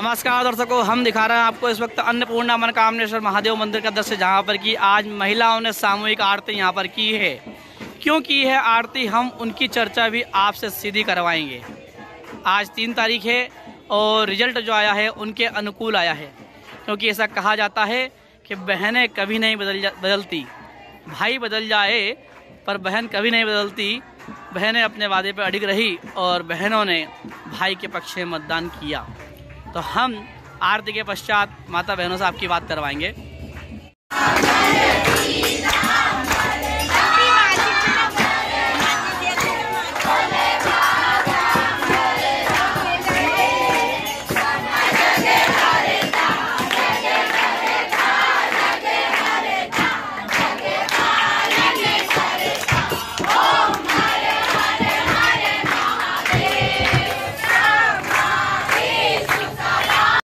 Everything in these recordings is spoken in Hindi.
नमस्कार दर्शकों, हम दिखा रहे हैं आपको इस वक्त अन्नपूर्णा मनकामनेश्वर महादेव मंदिर का दृश्य, जहाँ पर कि आज महिलाओं ने सामूहिक आरती यहाँ पर की है। क्यों की है आरती? हम उनकी चर्चा भी आपसे सीधी करवाएँगे। आज तीन तारीख है और रिज़ल्ट जो आया है, उनके अनुकूल आया है। क्योंकि ऐसा कहा जाता है कि बहनें कभी नहीं बदल बदलती। भाई बदल जाए, पर बहन कभी नहीं बदलती। बहनें अपने वादे पर अडिग रही और बहनों ने भाई के पक्ष में मतदान किया। तो हम आरती के पश्चात माता बहनों से आपकी बात करवाएँगे।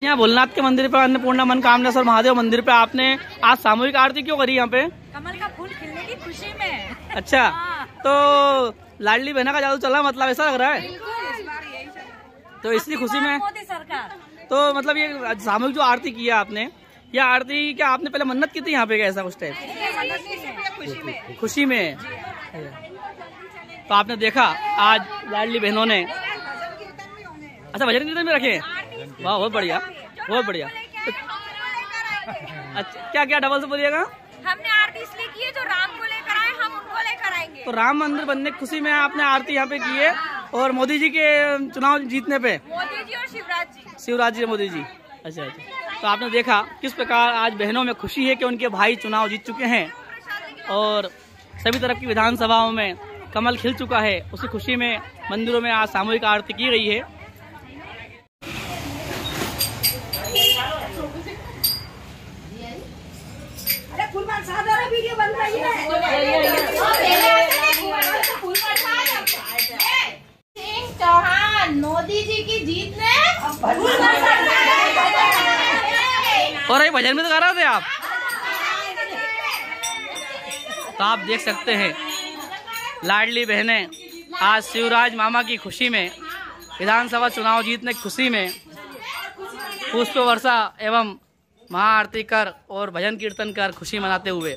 यहाँ भोलनाथ के मंदिर पे अन्नपूर्णा मन कामनेश्वर महादेव मंदिर पे आपने आज सामूहिक आरती क्यों करी यहाँ पे? कमल का फूल खिलने की खुशी में। अच्छा हाँ। तो लाडली बहना का जादू चला मतलब ऐसा लग रहा है? तो इसी खुशी में तो मतलब ये सामूहिक जो आरती की है आपने ये आरती क्या आपने पहले मन्नत की थी यहाँ पे ऐसा कुछ टाइप? खुशी में। तो आपने देखा आज लाडली बहनों ने अच्छा भजन कीर्तन भी रखे? वाह बहुत बढ़िया। बहुत बढ़िया। अच्छा क्या क्या डबल से बोलिएगा? हमने आरती इसलिए की है जो राम को लेकर आए हम उनको लेकर आएँगे। तो राम मंदिर बनने की खुशी में आपने आरती यहाँ पे की है और मोदी जी के चुनाव जीतने पे। मोदी जी और शिवराज जी। शिवराज जी मोदी जी। अच्छा अच्छा। तो आपने देखा किस प्रकार आज बहनों में खुशी है कि उनके भाई चुनाव जीत चुके हैं और सभी तरफ़ की विधानसभाओं में कमल खिल चुका है। उसी खुशी में मंदिरों में आज सामूहिक आरती की गई है। चौहान मोदी जी की जीत ने और ये भजन में तो गा रहे थे आप। तो आप देख सकते हैं, लाडली बहनें, आज शिवराज मामा की खुशी में, विधानसभा चुनाव जीतने की खुशी में, पुष्प वर्षा एवं महाआरती कर और भजन कीर्तन कर खुशी मनाते हुए।